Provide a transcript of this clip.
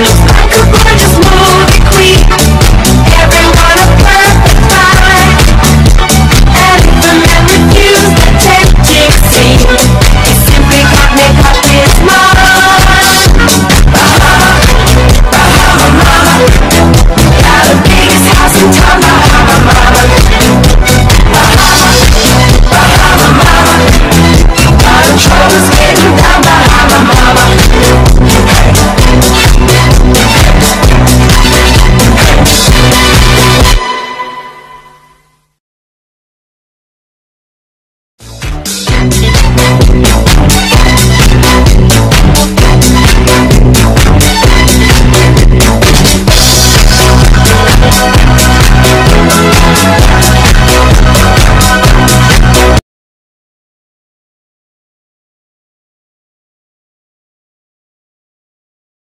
me. I could Yeah.